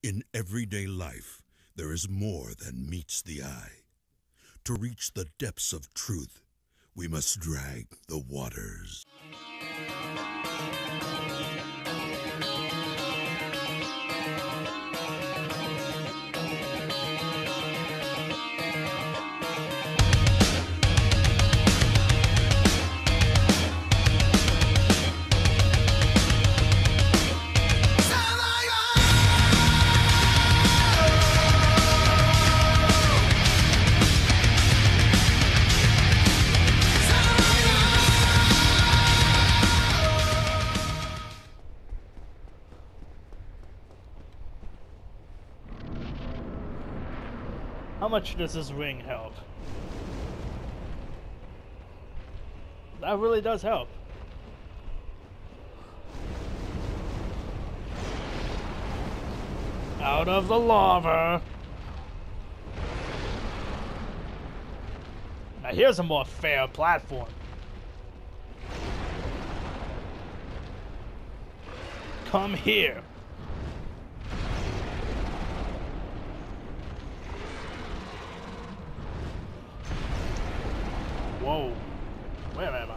In everyday life, there is more than meets the eye. To reach the depths of truth, we must drag the waters. How much does this ring help? That really does help. Out of the lava. Now here's a more fair platform. Come here. Whoa. Where am I?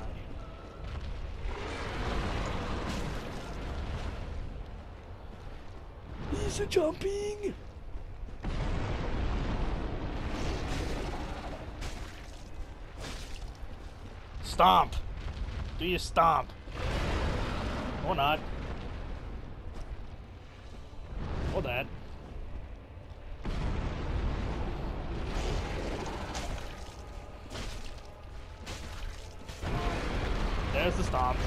He's a jumping. Stomp. Do you stomp. Or not. Or that. There's the stomp.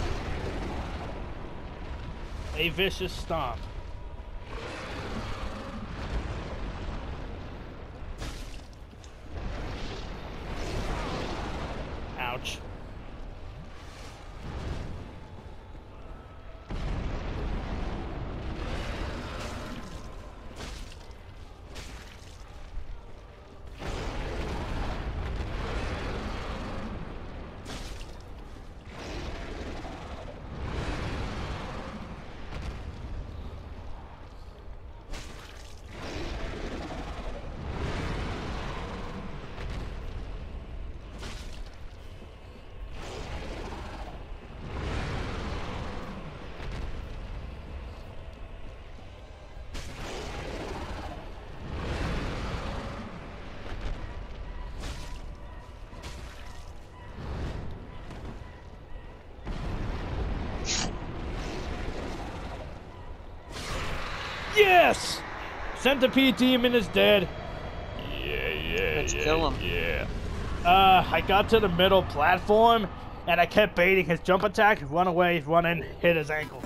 A vicious stomp. Ouch. Yes! Centipede demon is dead. Yeah, yeah, Let's yeah, kill him. Yeah. Uh, I got to the middle platform, and I kept baiting his jump attack, run away, run in, hit his ankle.